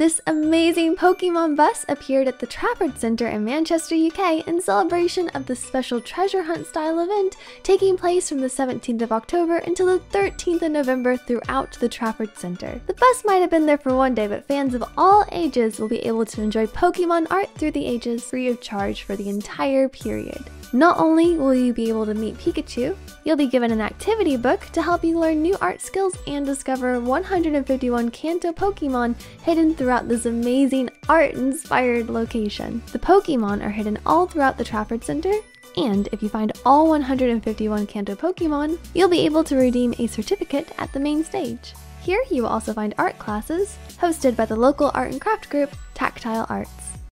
This amazing Pokemon bus appeared at the Trafford Centre in Manchester, UK in celebration of the special treasure hunt style event taking place from the 17th of October until the 13th of November throughout the Trafford Centre. The bus might have been there for one day, but fans of all ages will be able to enjoy Pokemon art through the ages free of charge for the entire period. Not only will you be able to meet Pikachu, you'll be given an activity book to help you learn new art skills and discover 151 Kanto Pokemon hidden throughout this amazing art-inspired location. The Pokemon are hidden all throughout the Trafford Center, and if you find all 151 Kanto Pokemon, you'll be able to redeem a certificate at the main stage. Here you will also find art classes, hosted by the local art and craft group, Tactile Arts.